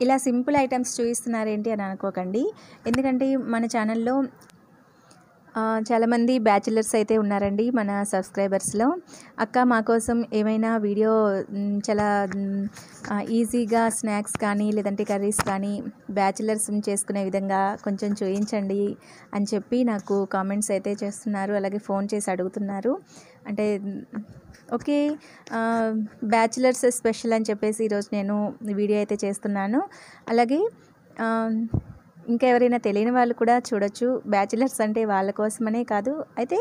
ఇలా simple items చూపిస్తున్నారేంటి అని అనుకోకండి. ఎందుకంటే మన ఛానల్లో చాలామంది బ్యాచిలర్స్ అయితే ఉన్నారండి మన సబ్స్క్రైబర్స్లో. అక్క మా కోసం ఏమైనా వీడియో చాలా ఈజీగా స్నాక్స్ కానీ లేదంటే కర్రీస్ కానీ బ్యాచిలర్స్ చేసుకునే విధంగా కొంచెం చూయించండి అని చెప్పి నాకు కామెంట్స్ అయితే చేస్తున్నారు. అలాగే ఫోన్ చేసి అడుగుతున్నారు. అంటే ఓకే బ్యాచిలర్స్ స్పెషల్ అని చెప్పేసి ఈరోజు నేను వీడియో అయితే చేస్తున్నాను. అలాగే ఇంకా ఎవరైనా తెలియని వాళ్ళు కూడా చూడొచ్చు. బ్యాచిలర్స్ అంటే వాళ్ళ కోసమనే కాదు. అయితే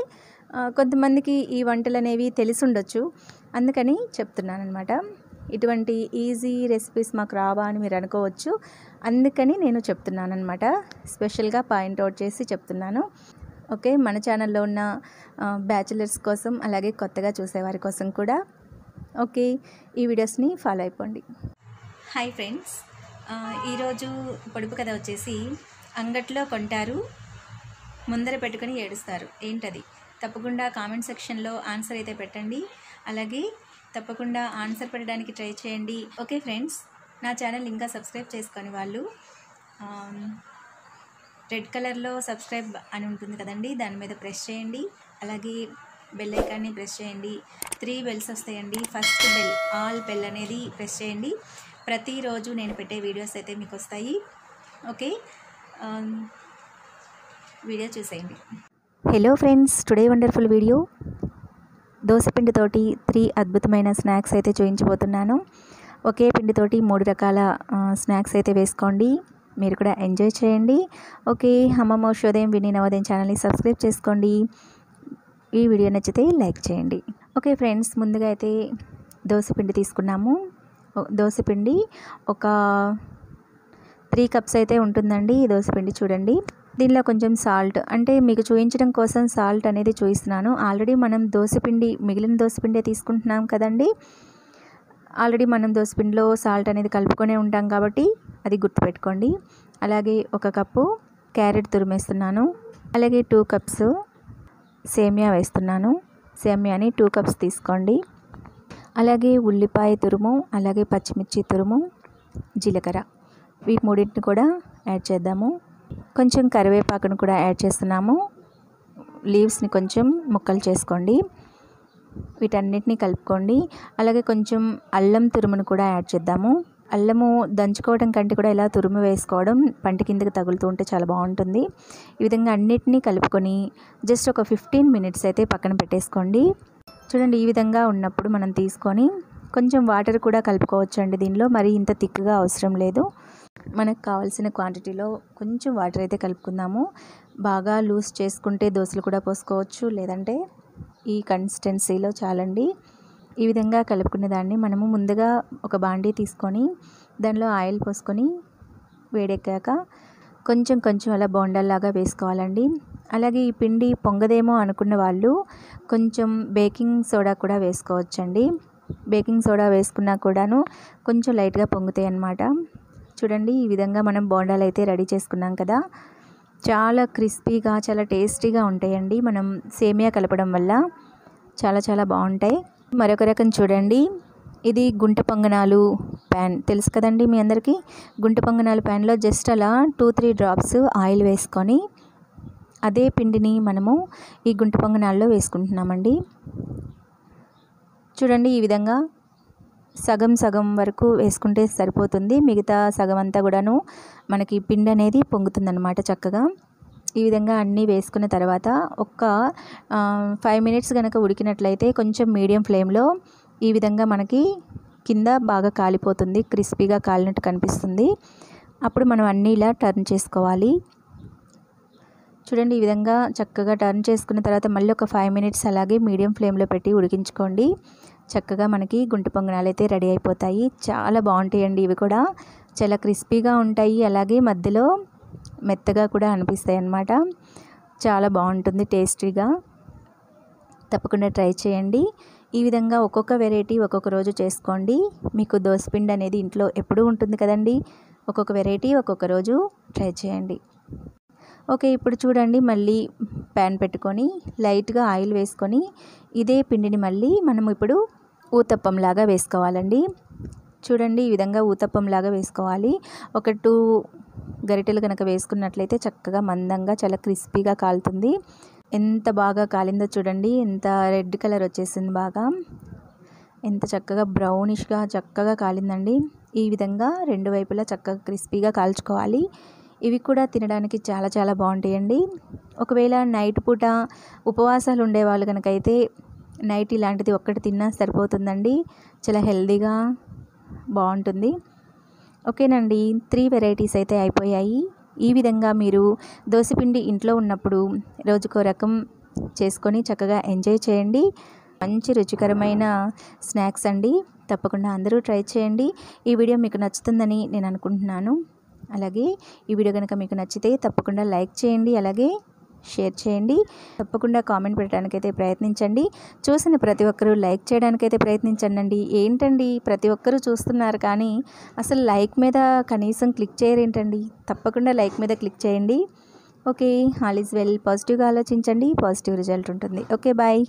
కొంతమందికి ఈ వంటలు అనేవి తెలిసి ఉండొచ్చు. అందుకని చెప్తున్నాను అనమాట ఇటువంటి ఈజీ రెసిపీస్ మాకు రావా అని మీరు అనుకోవచ్చు. అందుకని నేను చెప్తున్నాను అనమాట స్పెషల్గా పాయింట్ అవుట్ చేసి చెప్తున్నాను. ఓకే మన ఛానల్లో ఉన్న బ్యాచిలర్స్ కోసం అలాగే కొత్తగా చూసేవారి కోసం కూడా ఓకే ఈ వీడియోస్ని ఫాలో అయిపోండి. హాయ్ ఫ్రెండ్స్ ఈరోజు పొడుపు కథ వచ్చేసి అంగట్లో కొంటారు ముందర పెట్టుకొని ఏడుస్తారు. ఏంటది? తప్పకుండా కామెంట్ సెక్షన్లో ఆన్సర్ అయితే పెట్టండి. అలాగే తప్పకుండా ఆన్సర్ పెట్టడానికి ట్రై చేయండి. ఓకే ఫ్రెండ్స్ నా ఛానల్ ఇంకా సబ్స్క్రైబ్ చేసుకొని వాళ్ళు రెడ్ కలర్లో సబ్స్క్రైబ్ అని ఉంటుంది కదండి దాని మీద ప్రెస్ చేయండి. అలాగే బెల్ ఐకాన్ని ప్రెస్ చేయండి. త్రీ బెల్స్ వస్తాయండి. ఫస్ట్ బెల్ ఆల్ బెల్ అనేది ప్రెస్ చేయండి. ప్రతిరోజు నేను పెట్టే వీడియోస్ అయితే మీకు వస్తాయి ఓకే వీడియో చూసేయండి. Hello friends today wonderful video దోశపిండితోటి three అద్భుతమైన స్నాక్స్ అయితే చూపించబోతున్నాను ఒకే పిండితోటి మూడు రకాల స్నాక్స్ అయితే వేసుకోండి. మీరు కూడా ఎంజాయ్ చేయండి. ఓకే? అమ్మమ్మ ఉషోదయం విని నవోదయం ఛానల్ని సబ్స్క్రైబ్ చేసుకోండి. ఈ వీడియో నచ్చితే లైక్ చేయండి. ఓకే ఫ్రెండ్స్ ముందుగా అయితే దోసపిండి తీసుకున్నాము. దోశపిండి. ఒక త్రీ కప్స్ అయితే ఉంటుందండి ఈ దోశపిండి చూడండి. దీనిలో కొంచెం సాల్ట్ అంటే మీకు చూపించడం కోసం సాల్ట్ అనేది చూపిస్తున్నాను ఆల్రెడీ మనం దోసపిండి మిగిలిన దోశపిండి తీసుకుంటున్నాం కదండి. ఆల్రెడీ మనం దోశపిండిలో సాల్ట్ అనేది కలుపుకొనే ఉంటాం కాబట్టి అది గుర్తుపెట్టుకోండి. అలాగే ఒక కప్పు క్యారెట్ తురిమేస్తున్నాను. అలాగే టూ కప్స్ సేమియా వేస్తున్నాను. సేమియాని టూ కప్స్ తీసుకోండి. అలాగే ఉల్లిపాయ తురుము అలాగే పచ్చిమిర్చి తురుము జీలకర్ర. ఈ మూడింటిని కూడా యాడ్ చేద్దాము. కొంచెం కరివేపాకును కూడా యాడ్ చేస్తున్నాము. లీవ్స్ని కొంచెం ముక్కలు చేసుకోండి. వీటన్నిటిని కలుపుకోండి. అలాగే కొంచెం అల్లం తురుమును కూడా యాడ్ చేద్దాము. అల్లము దంచుకోవడం కంటే కూడా ఇలా తురుము వేసుకోవడం పంట కిందకి తగులుతూ ఉంటే చాలా బాగుంటుంది. ఈ విధంగా అన్నిటినీ కలుపుకొని జస్ట్ ఒక ఫిఫ్టీన్ మినిట్స్ అయితే పక్కన పెట్టేసుకోండి. చూడండి ఈ విధంగా ఉన్నప్పుడు మనం తీసుకొని కొంచెం వాటర్ కూడా కలుపుకోవచ్చు అండి దీనిలో. మరి ఇంత థిక్గా అవసరం లేదు. మనకు కావాల్సిన క్వాంటిటీలో కొంచెం వాటర్ అయితే కలుపుకుందాము. బాగా లూజ్ చేసుకుంటే దోశలు కూడా పోసుకోవచ్చు. లేదంటే ఈ కన్సిస్టెన్సీలో చాలండి. ఈ విధంగా కలుపుకునే దాన్ని మనము ముందుగా ఒక బాండీ తీసుకొని దానిలో ఆయిల్ పోసుకొని వేడెక్కాక కొంచెం కొంచెం అలా బోండాల్లాగా వేసుకోవాలండి. అలాగే ఈ పిండి పొంగదేమో అనుకున్న వాళ్ళు కొంచెం బేకింగ్ సోడా కూడా వేసుకోవచ్చండి. బేకింగ్ సోడా వేసుకున్నా కూడాను కొంచెం లైట్గా పొంగుతాయి అన్నమాట. చూడండి ఈ విధంగా మనం బోండాలు అయితే రెడీ చేసుకున్నాం కదా. చాలా క్రిస్పీగా చాలా టేస్టీగా ఉంటాయండి. మనం సేమియా కలపడం వల్ల చాలా చాలా బాగుంటాయి. మరొక రకం చూడండి. ఇది గుంట పొంగనాలు ప్యాన్. తెలుసు కదండి మీ అందరికీ? గుంట పొంగనాలు ప్యాన్లో జస్ట్ అలా టూ త్రీ డ్రాప్స్ ఆయిల్ వేసుకొని అదే పిండిని మనము ఈ గుంట పొంగనాల్లో వేసుకుంటున్నామండి. చూడండి ఈ విధంగా సగం సగం వరకు వేసుకుంటే సరిపోతుంది. మిగతా సగం అంతా కూడాను మనకి పిండి అనేది పొంగుతుందన్నమాట చక్కగా. ఈ విధంగా అన్నీ వేసుకున్న తర్వాత ఒక్క ఫైవ్ మినిట్స్ కనుక ఉడికినట్లయితే కొంచెం మీడియం ఫ్లేమ్లో ఈ విధంగా మనకి కింద బాగా కాలిపోతుంది క్రిస్పీగా కాలినట్టు కనిపిస్తుంది. అప్పుడు మనం అన్నీ ఇలా టర్న్ చేసుకోవాలి. చూడండి ఈ విధంగా చక్కగా టర్న్ చేసుకున్న తర్వాత మళ్ళీ ఒక ఫైవ్ మినిట్స్ అలాగే మీడియం ఫ్లేమ్లో పెట్టి ఉడికించుకోండి. చక్కగా మనకి గుంటి పొంగనాలు అయితే రెడీ అయిపోతాయి. చాలా బాగుంటాయండి ఇవి కూడా. చాలా క్రిస్పీగా ఉంటాయి. అలాగే మధ్యలో మెత్తగా కూడా అనిపిస్తాయి అన్నమాట చాలా బాగుంటుంది టేస్టీగా. తప్పకుండా ట్రై చేయండి. ఈ విధంగా ఒక్కొక్క వెరైటీ ఒక్కొక్క రోజు చేసుకోండి. మీకు దోసపిండి అనేది ఇంట్లో ఎప్పుడూ ఉంటుంది కదండి. ఒక్కొక్క వెరైటీ ఒక్కొక్క రోజు ట్రై చేయండి. ఓకే ఇప్పుడు చూడండి మళ్ళీ ప్యాన్ పెట్టుకొని లైట్గా ఆయిల్ వేసుకొని ఇదే పిండిని మళ్ళీ మనం ఇప్పుడు ఊతప్పంలాగా వేసుకోవాలండి. చూడండి ఈ విధంగా ఊతప్పంలాగా వేసుకోవాలి. ఒక టూ గరిటెలు కనుక వేసుకున్నట్లయితే చక్కగా మందంగా చాలా క్రిస్పీగా కాలుతుంది. ఎంత బాగా కాలిందో చూడండి. ఎంత రెడ్ కలర్ వచ్చేసింది బాగా. ఎంత చక్కగా బ్రౌనిష్గా చక్కగా కాలిందండి. ఈ విధంగా రెండు వైపులా చక్కగా క్రిస్పీగా కాల్చుకోవాలి. ఇవి కూడా తినడానికి చాలా చాలా బాగుంటాయండి. ఒకవేళ నైట్ పూట ఉపవాసాలు ఉండేవాళ్ళు కనుకైతే నైట్ ఇలాంటిది ఒక్కటి తిన్నా సరిపోతుందండి. చాలా హెల్దీగా బాగుంటుంది. ఓకేనండి. త్రీ వెరైటీస్ అయితే అయిపోయాయి. ఈ విధంగా మీరు దోశపిండి ఇంట్లో ఉన్నప్పుడు రోజుకో రకం చేసుకొని చక్కగా ఎంజాయ్ చేయండి. మంచి రుచికరమైన స్నాక్స్ అండి. తప్పకుండా అందరూ ట్రై చేయండి. ఈ వీడియో మీకు నచ్చుతుందని నేను అనుకుంటున్నాను. అలాగే ఈ వీడియో కనుక మీకు నచ్చితే తప్పకుండా లైక్ చేయండి. అలాగే షేర్ చేయండి. తప్పకుండా కామెంట్ పెట్టడానికైతే ప్రయత్నించండి. చూసిన ప్రతి ఒక్కరూ లైక్ చేయడానికైతే ప్రయత్నించండి ఏంటండి? ప్రతి ఒక్కరూ చూస్తున్నారు కానీ అసలు లైక్ మీద కనీసం క్లిక్ చేయరేంటండి? తప్పకుండా లైక్ మీద క్లిక్ చేయండి. Okay all is well. పాజిటివ్గా ఆలోచించండి. పాజిటివ్ రిజల్ట్ ఉంటుంది. Okay bye.